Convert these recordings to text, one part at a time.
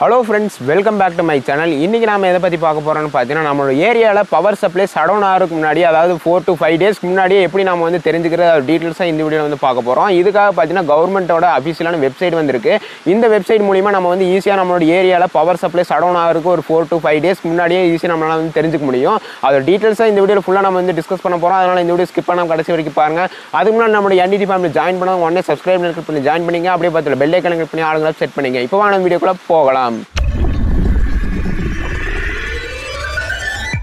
Hello friends welcome back to my channel இன்றைக்கி நம்ம எதை பற்றி பார்க்க போகிறோம்னு பார்த்தீங்கன்னா நம்மளோட ஏரியாவில் பவர் சப்ளை சடவுன் ஆகிறதுக்கு முன்னாடி அதாவது ஃபோர் டு ஃபைவ் டேஸ்க்கு முன்னாடியே எப்படி நம்ம வந்து தெரிஞ்சுக்கிற டீட்டெயில்ஸாக இந்த வீடியோவில் வந்து பார்க்க போகிறோம் இதுக்காக பார்த்தீங்கன்னா கவர்மெண்ட்டோட அஃபிஷியலான வெப்சைட் வந்திருக்கு. இந்த வெப்சைட் மூலிமா நம்ம வந்து ஈஸியாக நம்மளோட ஏரியாவில் பவர் சப்ளை சடவுன் ஆகிறதுக்கு ஒரு ஃபோர் டு ஃபைவ் டேஸ்க்கு முன்னாடியே ஈஸியாக நம்மளால் வந்து தெரிஞ்சுக்க முடியும். அதோட டீட்டெயில்ஸாக இந்த வீடியோ ஃபுல்லாக நம்ம வந்து டிஸ்கஸ் பண்ண போகிறோம் அதனால் இந்த வீடியோ ஸ்கிப் பண்ணாமல் கடைசி வரைக்கும் பாருங்க. அதுக்கு முன்னாடி நம்மளோட என்டிடி ஃபேமிலி ஜாயின் பண்ண உடனே சப்ஸ்கிரைப் பண்ணி ஜாயின் பண்ணிங்க. அப்படியே பார்த்துட்டு பெல் ஐக்கன் பண்ணி ஆளுங்களாக செட் பண்ணிங்க. இப்போ வாங்க வீடியோக்குள்ளே போகலாம். um,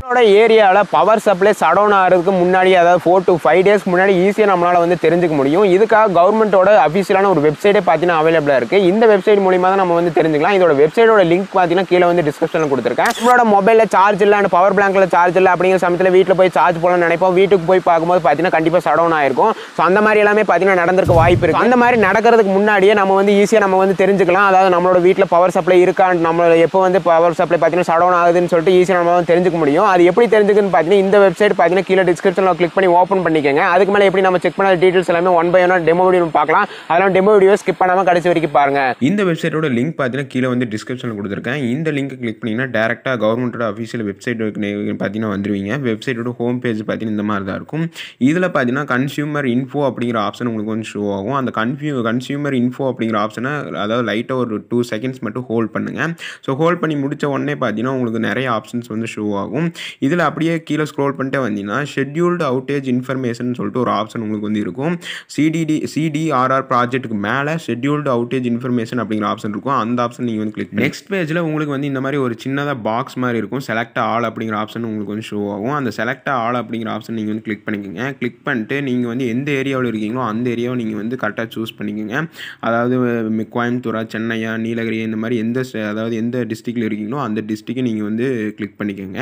நம்மளோட ஏரியாவில் பவர் சப்ளை சடவுன் ஆகிறதுக்கு முன்னாடி அதாவது ஃபோர் டு ஃபைவ் டேஸ்க்கு முன்னாடி ஈஸியாக நம்மளால் வந்து தெரிஞ்சுக்க முடியும். இதுக்காக கவர்மெண்ட்டோட அஃபிஷியலான ஒரு வெப்சைட்டே பார்த்தீங்கன்னா அவைலபிளாக இருக்குது இந்த வெப்சைட் மூலியமாக தான் நம்ம வந்து தெரிஞ்சுக்கலாம். இதோட வெப்சைட்டோட லிங்க் பார்த்தீங்கன்னா கீழே வந்து டிஸ்கிரிப்ஷனில் கொடுத்துருக்கேன். நம்மளோட மொபைலில் சார்ஜ் இல்லை அண்ட் பவர் பிளாங்கில் சார்ஜ் இல்லை அப்படிங்கிற சமயத்தில் வீட்டில் போய் சார்ஜ் போடலாம்னு நினைப்போம். வீட்டுக்கு போய் பார்க்கும்போது பார்த்தீங்கன்னா கண்டிப்பாக சடவுன் ஆயிருக்கும். ஸோ அந்த மாதிரி எல்லாமே பார்த்தீங்கன்னா நடந்திருக்க வாய்ப்பு இருக்குது அந்த மாதிரி நடக்கிறதுக்கு முன்னாடியே நம்ம வந்து ஈஸியாக நம்ம வந்து தெரிஞ்சுக்கலாம். அதாவது நம்மளோட வீட்டில் பவர் சப்ளை இருக்கான்னு நம்மளோட எப்போ வந்து பவர் சப்ளை பார்த்தீங்கன்னா சடவுன் ஆகுதுன்னு சொல்லிட்டு ஈஸியாக நம்ம வந்து தெரிஞ்சுக்க முடியும். அது எப்படி தெரிஞ்சுக்குன்னு பார்த்தீங்கன்னா இந்த வெப்சைட் பார்த்தீங்கன்னா கீழே டிஸ்கிரிப்ஷனில் கிளிக் பண்ணி ஓப்பன் பண்ணிக்கோங்க. அதுக்கு மேலே எப்படி நம்ம செக் பண்ண டீட்டெயில்ஸ் எல்லாமே one by one demo video பார்க்கலாம். அதெல்லாம் டெமோ வீடியோ ஸ்கிப் பண்ணாமல் கடைசி வரைக்கும் பாருங்க. இந்த வெப்சைட்டோட லிங்க் பார்த்தீங்கன்னா கீழே வந்து டிஸ்கிரிப்ஷனில் கொடுத்துருக்கேன். இந்த லிங்க் கிளிக் பண்ணிங்கன்னா டேரெக்டாக கவர்மெண்ட்டோட அஃபீஷியல் வெப்சைட் பார்த்தீங்கன்னா வந்துருவீங்க. வெப்சைட்டோட ஹோம் பேஜ் பார்த்தீங்கன்னா இந்த மாதிரி தான் இருக்கும். இதில் பார்த்தீங்கன்னா கன்சியூமர் இன்ஃபோ அப்படிங்கிற ஆப்ஷன் உங்களுக்கு வந்து ஷோ ஆகும். அந்த கன்ஃபியூ கன்சியூமர் இன்ஃபோ அப்படிங்கிற ஆப்ஷனை அதாவது லைட்டாக ஒரு டூ செகண்ட்ஸ் மட்டும் ஹோல்ட் பண்ணுங்கள் ஸோ ஹோல்ட் பண்ணி முடித்த உடனே பார்த்தீங்கன்னா உங்களுக்கு நிறைய ஆப்ஷன்ஸ் வந்து ஷோ ஆகும். இதில் அப்படியே கீழே ஸ்க்ரோல் பண்ணிட்டே வந்தீங்கன்னா ஷெட்யூல்டு அவுட்டேஜ் இன்ஃபர்மேஷன் சொல்லிட்டு ஒரு ஆப்ஷன் உங்களுக்கு வந்து இருக்கும். சிடிடி சிடிஆர்ஆர் ப்ராஜெக்ட்டுக்கு மேலே ஷெட்யூல்டு அவுட்டேஜ் இன்ஃபர்மேஷன் அப்படிங்கிற ஆப்ஷன் இருக்கும். அந்த ஆப்ஷன் நீங்கள் வந்து கிளிக் நெக்ஸ்ட் பேஜில் உங்களுக்கு வந்து இந்த மாதிரி ஒரு சின்னதாக பாக்ஸ் மாதிரி இருக்கும். செலக்ட் ஆல் அப்படிங்கிற ஆப்ஷன் உங்களுக்கு வந்து ஷோ ஆகும். அந்த செலக்ட் ஆல் அப்படிங்கிற ஆப்ஷன் நீங்கள் வந்து கிளிக் பண்ணிக்கோங்க. கிளிக் பண்ணிட்டு நீங்கள் வந்து எந்த ஏரியாவில் இருக்கீங்களோ அந்த ஏரியாவை நீங்கள் வந்து கரெக்டாக சூஸ் பண்ணிக்கோங்க. அதாவது கோயம்புத்தூரா சென்னையா நீலகிரி இந்த மாதிரி எந்த அதாவது எந்த டிஸ்ட்ரிக்டில் இருக்கீங்களோ அந்த டிஸ்ட்ரிக்டை நீங்கள் வந்து கிளிக் பண்ணிக்கோங்க.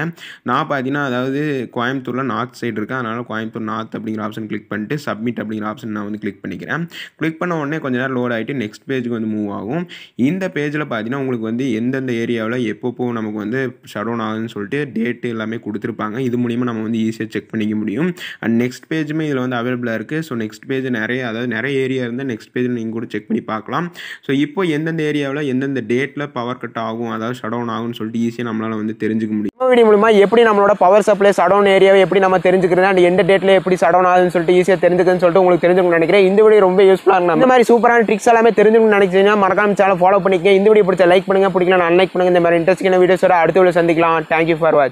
நான் பார்த்தீங்கன்னா அதாவது கோயம்புத்தூரில் நார்த் சைடு இருக்கேன். அதனால் கோயம்புத்தூர் நார்த் அப்படிங்கிற ஆப்ஷன் கிளிக் பண்ணிட்டு சப்மிட் அப்படிங்கிற ஆப்ஷன் நான் வந்து கிளிக் பண்ணிக்கிறேன். கிளிக் பண்ண உடனே கொஞ்ச நேரம் லோட் ஆகிட்டு நெக்ஸ்ட் பேஜுக்கு வந்து மூவ் ஆகும். இந்த பேஜில் பார்த்தீங்கன்னா உங்களுக்கு வந்து எந்தெந்த ஏரியாவில் எப்பப்போ நமக்கு வந்து ஷடவுன் ஆகுதுன்னு சொல்லிட்டு டேட்டு எல்லாமே கொடுத்துருப்பாங்க. இது மூலிமா நம்ம வந்து ஈஸியாக செக் பண்ணிக்க முடியும். அண்ட் நெக்ஸ்ட் பேஜுமே இதில் வந்து அவைலபிளாக இருக்குது ஸோ நெக்ஸ்ட் பேஜ் நிறைய அதாவது நிறைய ஏரியா இருந்தால் நெக்ஸ்ட் பேஜ் நீங்கள் கூட செக் பண்ணி பார்க்கலாம். ஸோ இப்போ எந்தெந்த ஏரியாவில் எந்தெந்த டேட்டில் பவர் கட் ஆகும் அதாவது ஷடவுன் ஆகும்னு சொல்லிட்டு ஈஸியாக நம்மளால் வந்து தெரிஞ்சுக்க முடியும். வீடியோ எப்படி நம்மளோட பவர் சப்ளை சடவுன் ஏரியாவை எப்படி நம்ம தெரிஞ்சுக்கிறது அண்ட் எந்த டேட்ல எப்படி சடவுன் ஆகுதுன்னு சொல்லிட்டு ஈஸியாக தெரிஞ்சுக்கன்னு சொல்லிட்டு உங்களுக்கு தெரிஞ்சுக்கணும்னு நினைக்கிறேன். இந்த வீடியோ ரொம்ப யூஸ்ஃபுல்லாக இருக்கும் இந்த மாதிரி சூப்பரான ட்ரிக்ஸ் எல்லாமே தெரிஞ்சுக்கணும்னு நினைச்சீங்கன்னா மறக்காம சேனல் ஃபாலோ பண்ணிக்கங்க. இந்த வீடியோ பிடிச்ச லைக் பண்ணுங்க பிடிக்கல அன்லைக் பண்ணுங்க. இந்த மாதிரி இன்ட்ரெஸ்டிங்கான வீடியோஸோட அடுத்த வீடியோ சந்திக்கலாம். Thank you for watch